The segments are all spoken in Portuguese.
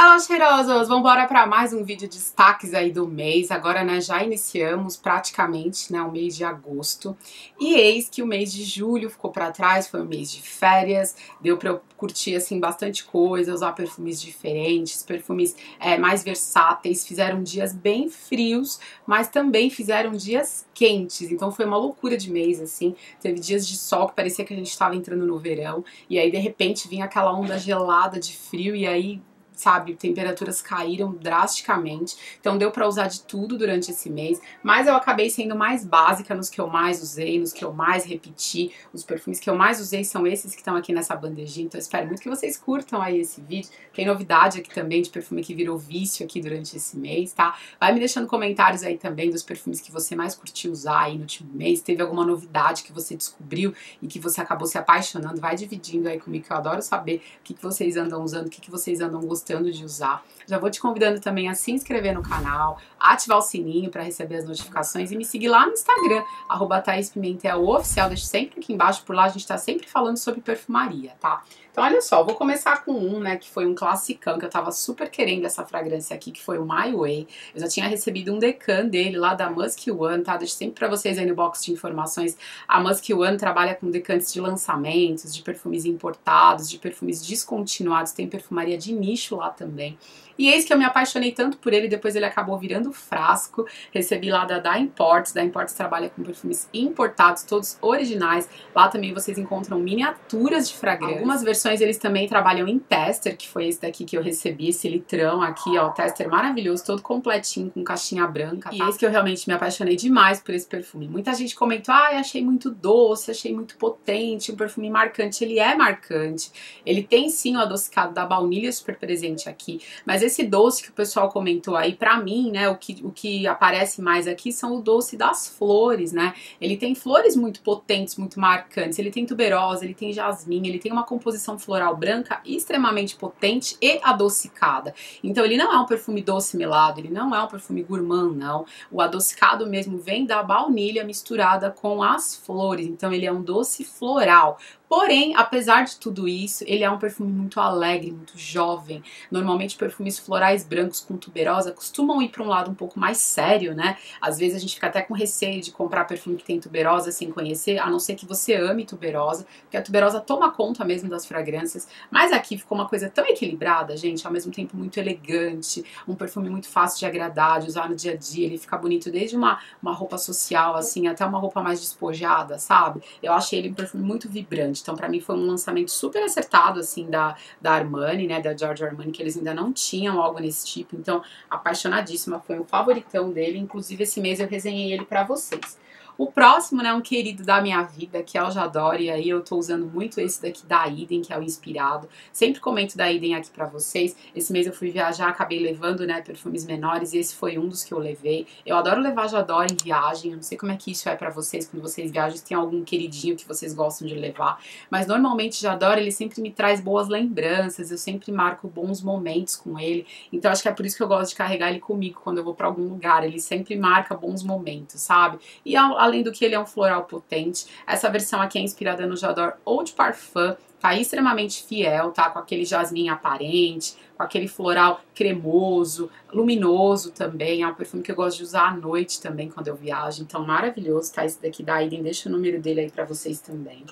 Alô, cheirosos! Vamos embora para mais um vídeo de destaques aí do mês. Agora, né, já iniciamos praticamente, né, o mês de agosto. E eis que o mês de julho ficou para trás, foi um mês de férias. Deu para eu curtir, assim, bastante coisa, usar perfumes diferentes, perfumes é, mais versáteis. Fizeram dias bem frios, mas também fizeram dias quentes. Então, foi uma loucura de mês, assim. Teve dias de sol que parecia que a gente estava entrando no verão. E aí, de repente, vinha aquela onda gelada de frio e aí sabe? Temperaturas caíram drasticamente, então deu para usar de tudo durante esse mês, mas eu acabei sendo mais básica nos que eu mais usei, nos que eu mais repeti. Os perfumes que eu mais usei são esses que estão aqui nessa bandejinha, então eu espero muito que vocês curtam aí esse vídeo. Tem novidade aqui também de perfume que virou vício aqui durante esse mês, tá? Vai me deixando comentários aí também dos perfumes que você mais curtiu usar aí no último mês. Teve alguma novidade que você descobriu e que você acabou se apaixonando? Vai dividindo aí comigo que eu adoro saber o que, que vocês andam usando, o que, que vocês andam gostando gostando de usar. Já vou te convidando também a se inscrever no canal, ativar o sininho para receber as notificações e me seguir lá no Instagram, arroba Thaís Pimentel Oficial, deixa sempre aqui embaixo, por lá a gente está sempre falando sobre perfumaria, tá? Então, olha só, vou começar com um, né, que foi um classicão, que eu tava super querendo essa fragrância aqui, que foi o My Way. Eu já tinha recebido um decan dele lá da Musk One, tá? Deixo sempre pra vocês aí no box de informações. A Musk One trabalha com decantes de lançamentos, de perfumes importados, de perfumes descontinuados, tem perfumaria de nicho lá também. E eis que eu me apaixonei tanto por ele, depois ele acabou virando frasco. Recebi lá da Da Imports. Da Imports trabalha com perfumes importados, todos originais. Lá também vocês encontram miniaturas de fragrância. Algumas versões eles também trabalham em tester, que foi esse daqui que eu recebi, esse litrão aqui, ó. Tester maravilhoso, todo completinho, com caixinha branca. Tá? E eis que eu realmente me apaixonei demais por esse perfume. Muita gente comentou, ah, achei muito doce, achei muito potente, um perfume marcante. Ele é marcante. Ele tem sim o adocicado da baunilha super presente aqui, mas esse doce que o pessoal comentou aí, para mim, né, o que, o que aparece mais aqui são o doce das flores, né? Ele tem flores muito potentes, muito marcantes. Ele tem tuberosa, ele tem jasmim, ele tem uma composição floral branca extremamente potente e adocicada. Então ele não é um perfume doce melado, ele não é um perfume gourmand, não. O adocicado mesmo vem da baunilha misturada com as flores. Então ele é um doce floral. Porém, apesar de tudo isso, ele é um perfume muito alegre, muito jovem. Normalmente perfumes florais brancos com tuberosa costumam ir para um lado um pouco mais sério, né? Às vezes a gente fica até com receio de comprar perfume que tem tuberosa sem conhecer, a não ser que você ame tuberosa, porque a tuberosa toma conta mesmo das fragrâncias. Mas aqui ficou uma coisa tão equilibrada, gente, ao mesmo tempo muito elegante, um perfume muito fácil de agradar, de usar no dia a dia. Ele fica bonito desde uma, uma roupa social, assim, até uma roupa mais despojada, sabe? Eu achei ele um perfume muito vibrante. Então, para mim foi um lançamento super acertado, assim, da, da Armani, né, da Giorgio Armani, que eles ainda não tinham algo nesse tipo. Então, apaixonadíssima, foi um favoritão dele. Inclusive, esse mês eu resenhei ele para vocês. O próximo, né, um querido da minha vida, que é o Jador, e aí eu tô usando muito esse daqui da Iden, que é o inspirado. Sempre comento da Iden aqui para vocês. Esse mês eu fui viajar, acabei levando, né, perfumes menores, e esse foi um dos que eu levei. Eu adoro levar Jador em viagem, eu não sei como é que isso é para vocês quando vocês viajam, se tem algum queridinho que vocês gostam de levar, mas normalmente Jador, ele sempre me traz boas lembranças, eu sempre marco bons momentos com ele. Então acho que é por isso que eu gosto de carregar ele comigo quando eu vou para algum lugar. Ele sempre marca bons momentos, sabe? E a além do que ele é um floral potente. Essa versão aqui é inspirada no Jador Oud Parfum, tá extremamente fiel, tá? Com aquele jasmim aparente, com aquele floral cremoso, luminoso também. É um perfume que eu gosto de usar à noite também quando eu viajo. Então, maravilhoso, tá? Esse daqui da Iden, deixa o número dele aí pra vocês também.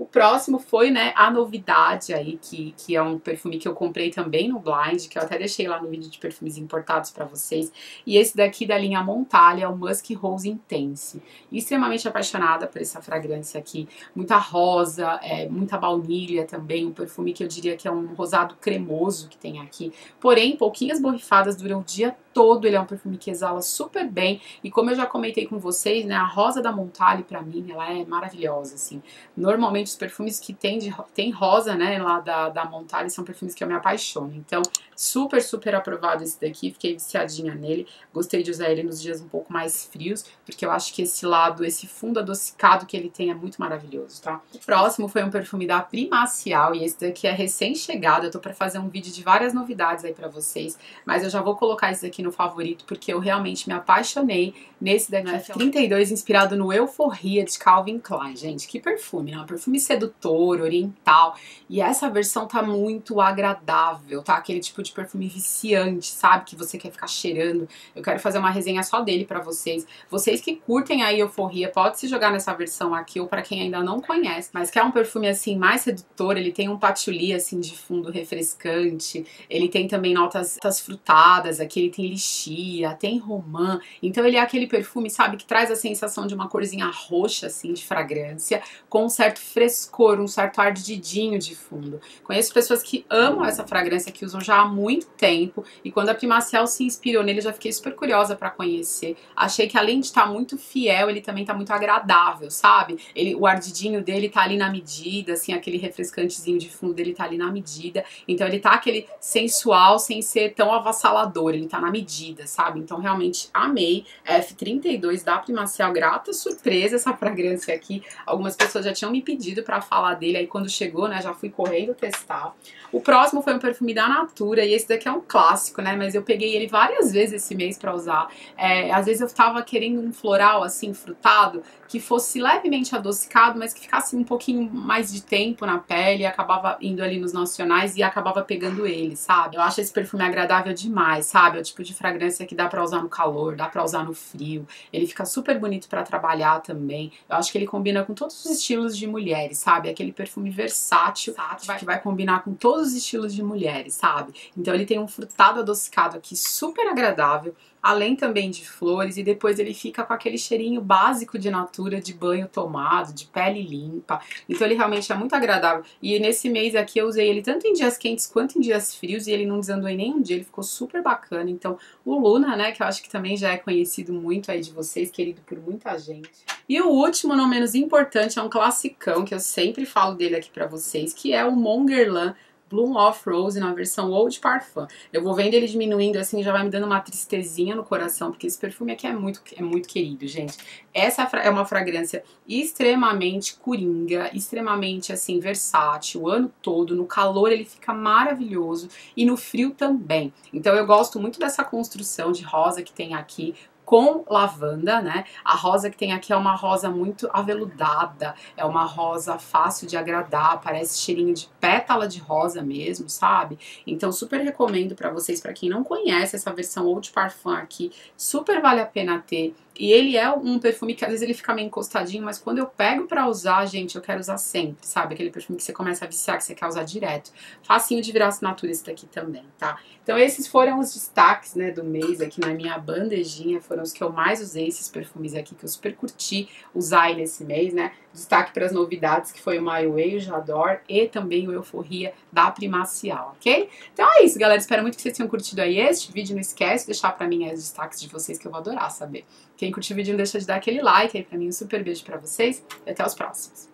O próximo foi, né, a novidade aí, que, que é um perfume que eu comprei também no Blind, que eu até deixei lá no vídeo de perfumes importados para vocês. E esse daqui da linha Montalha é o Musk Rose Intense. Extremamente apaixonada por essa fragrância aqui. Muita rosa, é, muita baunilha também, um perfume que eu diria que é um rosado cremoso que tem aqui. Porém, pouquinhas borrifadas duram o dia todo, ele é um perfume que exala super bem. E como eu já comentei com vocês, né, a rosa da Montalha para mim, ela é maravilhosa, assim. Normalmente os perfumes que tem, de, tem rosa, né, lá da, da Montalha são perfumes que eu me apaixono. Então, super, super aprovado esse daqui, fiquei viciadinha nele. Gostei de usar ele nos dias um pouco mais frios, porque eu acho que esse lado, esse fundo adocicado que ele tem é muito maravilhoso, tá? O próximo foi um perfume da Primacial, e esse daqui é recém-chegado. Eu tô pra fazer um vídeo de várias novidades aí pra vocês, mas eu já vou colocar esse daqui aqui no favorito, porque eu realmente me apaixonei nesse daqui, F32, inspirado no Euforia de Calvin Klein. Gente, que perfume, né? Um perfume sedutor, oriental. E essa versão tá muito agradável, tá? Aquele tipo de perfume viciante, sabe? Que você quer ficar cheirando. Eu quero fazer uma resenha só dele para vocês. Vocês que curtem a Euforia, pode se jogar nessa versão aqui, ou para quem ainda não conhece, mas quer um perfume assim mais sedutor, ele tem um patchouli assim de fundo refrescante, ele tem também notas, notas frutadas, aqui ele tem lixia, tem romã. Então ele é aquele perfume, sabe, que traz a sensação de uma corzinha roxa assim de fragrância, com um certo frescor, um certo ardidinho de fundo. Conheço pessoas que amam essa fragrância, que usam já há muito tempo, e quando a Primaciel se inspirou nele, já fiquei super curiosa para conhecer. Achei que além de estar tá muito fiel, ele também tá muito agradável, sabe? Ele, o ardidinho dele tá ali na medida, assim, aquele refrescantezinho de fundo dele tá ali na medida. Então ele tá aquele sensual sem ser tão avassalador, ele tá na medida, sabe? Então realmente amei. F32 da Primaciel, grata surpresa essa fragrância aqui. Algumas pessoas já tinham me pedido para falar dele, aí quando chegou, né, já fui correndo testar. O próximo foi um perfume da Natura, e esse daqui é um clássico, né, mas eu peguei ele várias vezes esse mês para usar. É, às vezes eu tava querendo um floral, assim, frutado, que fosse levemente adocicado, mas que ficasse um pouquinho mais de tempo na pele, acabava indo ali nos nacionais e acabava pegando ele, sabe? Eu acho esse perfume agradável demais, sabe? É o tipo de fragrância que dá pra usar no calor, dá pra usar no frio. Ele fica super bonito para trabalhar também. Eu acho que ele combina com todos os estilos de mulheres, sabe? Aquele perfume versátil, versátil que vai combinar com todos os estilos de mulheres, sabe? Então ele tem um frutado adocicado aqui super agradável além também de flores, e depois ele fica com aquele cheirinho básico de natura, de banho tomado, de pele limpa. Então ele realmente é muito agradável. E nesse mês aqui eu usei ele tanto em dias quentes quanto em dias frios, e ele não desandou em nenhum dia, ele ficou super bacana. Então o Luna, né, que eu acho que também já é conhecido muito aí de vocês, querido por muita gente. E o último, não menos importante, é um classicão, que eu sempre falo dele aqui para vocês, que é o Mongerlan Bloom Off Rose na versão Old Parfum. Eu vou vendo ele diminuindo assim, já vai me dando uma tristezinha no coração, porque esse perfume aqui é muito, é muito querido, gente. Essa é uma fragrância extremamente coringa, extremamente assim, versátil, o ano todo. No calor ele fica maravilhoso e no frio também. Então eu gosto muito dessa construção de rosa que tem aqui, com lavanda, né? A rosa que tem aqui é uma rosa muito aveludada, é uma rosa fácil de agradar, parece cheirinho de pétala de rosa mesmo, sabe? Então super recomendo para vocês, para quem não conhece essa versão Old Parfum aqui, super vale a pena ter. E ele é um perfume que às vezes ele fica meio encostadinho, mas quando eu pego pra usar, gente, eu quero usar sempre, sabe? Aquele perfume que você começa a viciar, que você quer usar direto. Facinho de virar assinatura esse daqui também, tá? Então esses foram os destaques, né, do mês aqui na minha bandejinha, foram os que eu mais usei, esses perfumes aqui que eu super curti usar nesse mês, né? Destaque para as novidades, que foi o My Way, o Jador e também o Euforia da Primacial, ok? Então é isso, galera. Espero muito que vocês tenham curtido aí este vídeo. Não esquece de deixar para mim os destaques de vocês, que eu vou adorar saber. Quem curtiu o vídeo não deixa de dar aquele like aí pra mim. Um super beijo para vocês e até os próximos.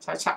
Tchau, tchau.